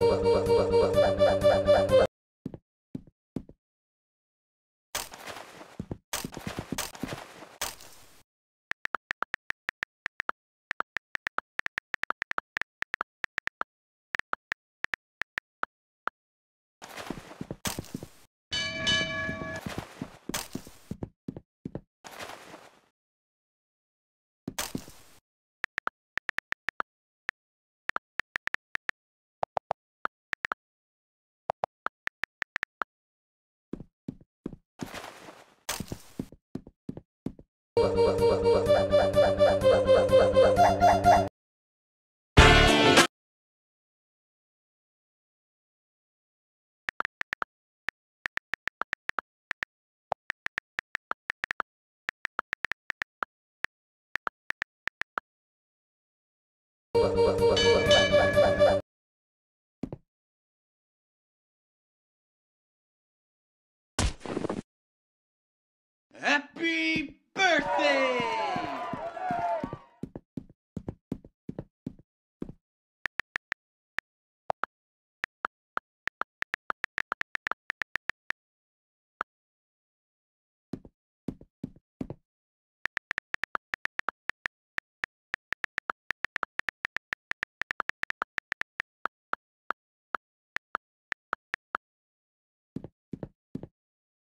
呜呜呜呜呜。Happy birthday!